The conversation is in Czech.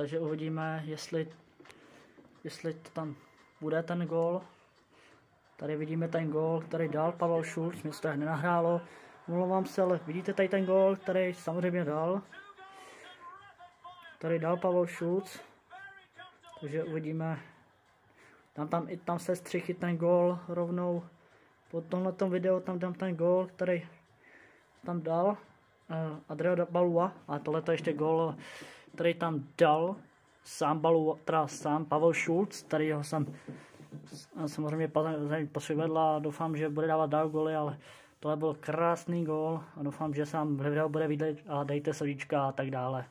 takže uvidíme, jestli, jestli to tam bude ten gól. Tady vidíme ten gól, který dal Pavel Schulz, mě se to nenahrálo. Mluvám se, ale vidíte tady ten gól, který samozřejmě dal. Tady dal Pavel Schulz. Takže uvidíme. Tam, tam, i tam se střichy ten gól rovnou. Po tomhle videu tam dám ten gól, který tam dal uh, Adrio Balua. A tohle to ještě gól, který tam dal sám Balua, teda sám Pavel Schulz, který ho jsem samozřejmě posvědla a doufám, že bude dávat dál goly, ale tohle byl krásný gól a doufám, že sám video bude vidět a dejte srdíčka a tak dále.